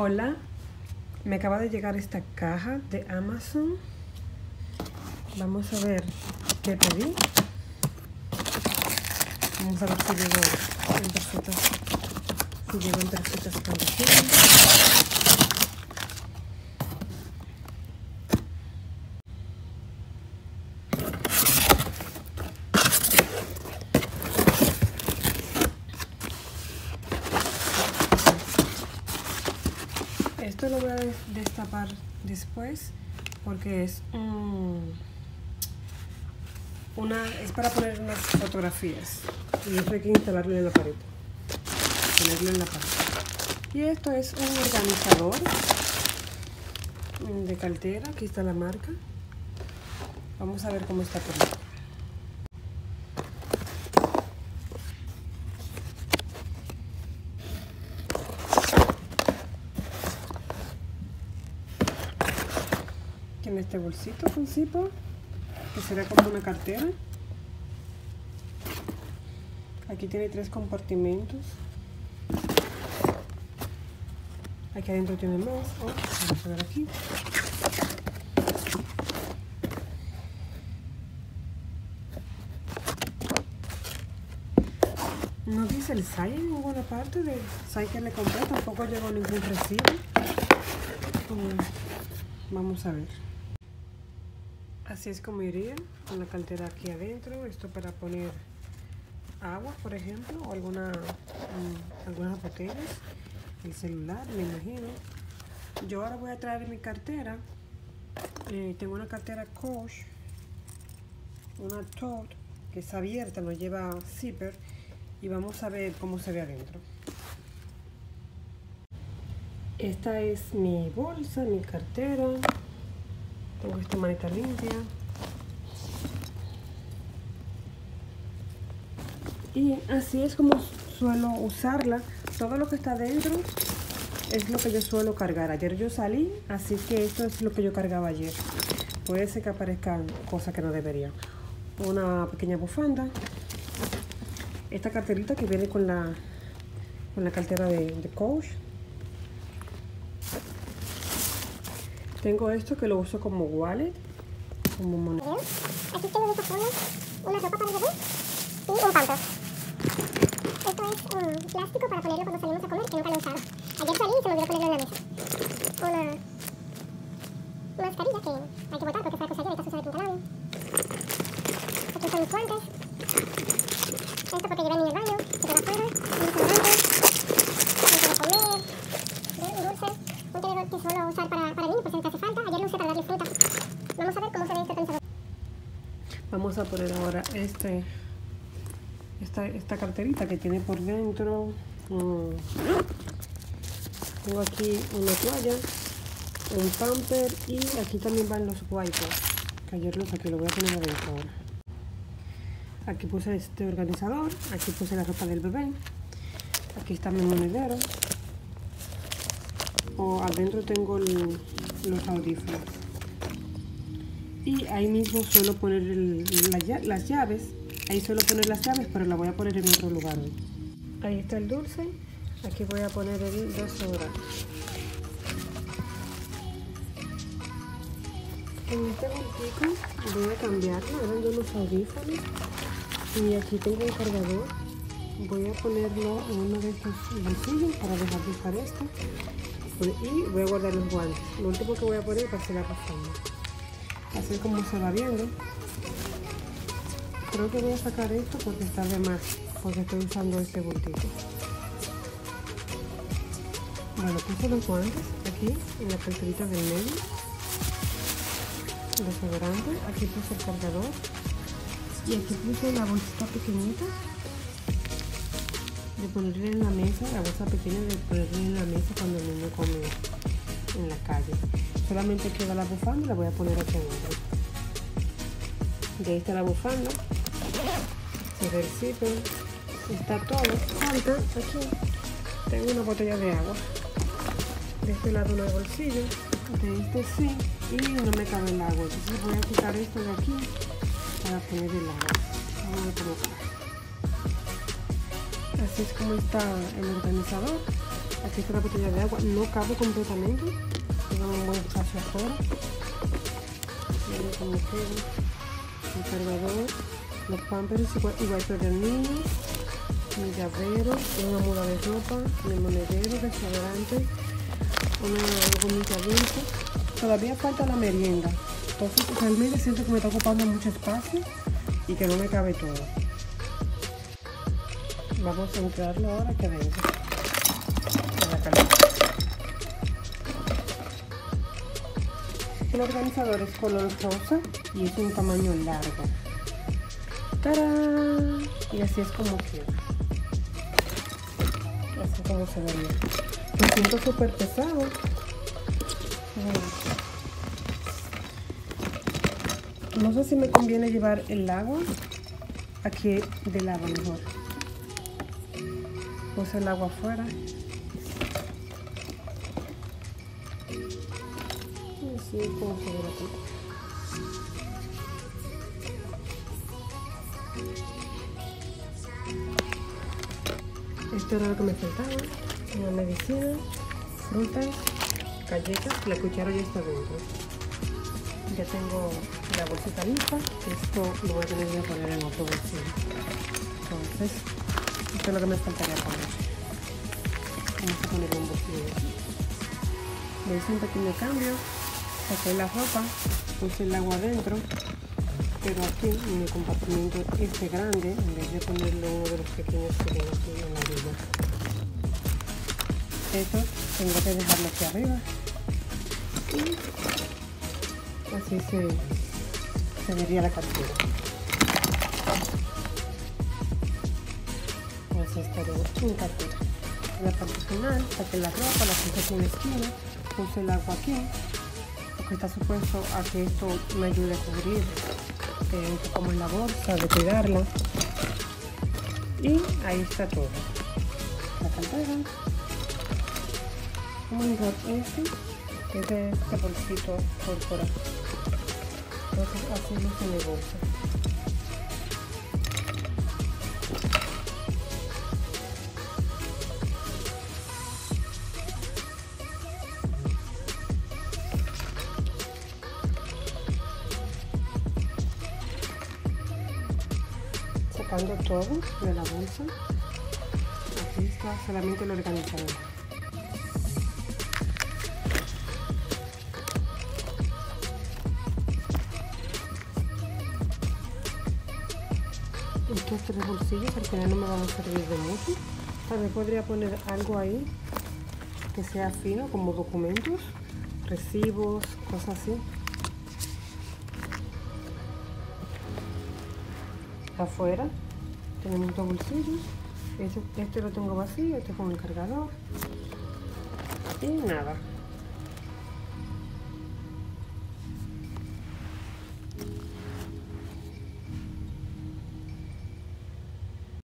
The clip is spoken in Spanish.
Hola, me acaba de llegar esta caja de Amazon. Vamos a ver qué pedí. Vamos a ver si llegó en perfectas, si llegó en perfectas Esto lo voy a destapar después porque es una es para poner unas fotografías. Y esto hay que instalarlo en la pared. Ponerlo en la pared. Y esto es un organizador de cartera. Aquí está la marca. Vamos a ver cómo está por Tiene este bolsito con zipo, que será como una cartera. Aquí tiene tres compartimentos. Aquí adentro tiene más. Oh, vamos a ver aquí. No dice el SAI en ninguna parte del SAI que le compré, tampoco llegó ningún recibo. Vamos a ver. Así es como iría con la cartera aquí adentro. Esto para poner agua, por ejemplo, o alguna, um, algunas botellas. El celular, me imagino. Yo ahora voy a traer mi cartera. Eh, tengo una cartera Coach, una Tote, que es abierta, no lleva zipper. Y vamos a ver cómo se ve adentro. Esta es mi bolsa, mi cartera. Tengo esta manita limpia. Y así es como suelo usarla. Todo lo que está dentro es lo que yo suelo cargar. Ayer yo salí, así que esto es lo que yo cargaba ayer. Puede ser que aparezcan cosas que no deberían. Una pequeña bufanda. Esta carterita que viene con la, con la cartera de, de Coach Tengo esto que lo uso como wallet, como moneda. Aquí tengo esta forma una ropa para bebé y un pamper. Esto es un plástico para ponerlo cuando salimos a comer, que nunca lo he usado. Ayer salí y se me olvidó ponerlo en la mesa. Una mascarilla que hay que botar porque la cosa ayer, esta usa de pintalabio. Aquí están mis guantes. Esto porque llevé en el baño, se queda afuera. Un desodorante. Un para comer. Un dulce. Un tenedor que suelo usar para, para mí, por si me hace falta. Ayer lo usé para darle fruta. Vamos a ver cómo se ve este pensador. Vamos a poner ahora este, esta, esta carterita que tiene por dentro. um, tengo aquí una toalla, un pamper y aquí también van los wipes. Que ayer los lo voy a poner adentro ahora. Aquí puse este organizador, aquí puse la ropa del bebé. Aquí está mi monedero. O adentro tengo los audífonos. Y ahí mismo suelo poner las llaves. Ahí suelo poner las llaves, pero la voy a poner en otro lugar. Ahí está el dulce. Aquí voy a poner el desodorante. En este bolsito voy a cambiarlo. Eran de unos audífonos. Y aquí tengo el cargador. Voy a ponerlo en uno de estos bolsillos para dejar de usar esto. Y voy a guardar los guantes. Lo último que voy a poner va a ser la bufanda así como se va viendo. Creo que voy a sacar esto porque está de más porque estoy usando este bultito. Bueno puse los guantes aquí en la carterita del medio. Desodorante aquí puse el cargador. Y aquí puse la bolsita pequeñita. De ponerle en la mesa la bolsa pequeña de ponerle en la mesa cuando el niño come en la calle. Solamente queda la bufanda y la voy a poner aquí de esta la bufanda. El zipper está todo. Falta aquí. Tengo una botella de agua. De este lado no hay bolsillo. De este sí. Y no me cabe el agua. Entonces voy a quitar esto de aquí para poner el agua. Así es como está el organizador Aquí está la botella de agua. No cabe completamente. Tengo un buen espacio afuera. Miren cómo queda. El cargador. Los pampers igual, igual del niño. Mi llavero. Una muda de ropa. Mi monedero, desodorante. Una gomita dulce. Todavía falta la merienda. Entonces realmente siento que me está ocupando mucho espacio y que no me cabe todo. Vamos a entrarlo ahora que dentro. El organizador es color rosa y es un tamaño largo. ¡Tarán! Y así es como queda. Así como se vería. Me siento súper pesado. No sé si me conviene llevar el agua aquí del agua mejor. Puse el agua afuera. Como aquí. Esto era lo que me faltaba. Una medicina, frutas, galletas. La cuchara ya está dentro. Ya tengo la bolsita lista. Esto lo voy a tener que poner en otro bolsillo. Entonces, esto es lo que me faltaría poner. Vamos a poner un bolsillo de. Le hice un pequeño cambio. Saqué la ropa, puse el agua adentro. Pero aquí mi compartimiento es de grande en vez de ponerle uno de los pequeños que tengo aquí en la orilla. Eso tengo que dejarlo aquí arriba. Y así se, se vería la cartera. Así estaría en cartera. En la parte final, saqué la ropa, la puse aquí en la esquina, puse el agua aquí, está supuesto a que esto me ayude a cubrir poco más la bolsa, de cuidarla. Y ahí está todo. La cartera. Vamos a este, que es este bolsito por fuera. Entonces así. Sacando todo de la bolsa. Aquí está solamente el organizador. estos tres bolsillos al final no me van a servir de mucho vez podría poner algo ahí que sea fino como documentos recibos cosas así afuera. Tenemos dos bolsillos este, este lo tengo vacío este con el cargador. Y nada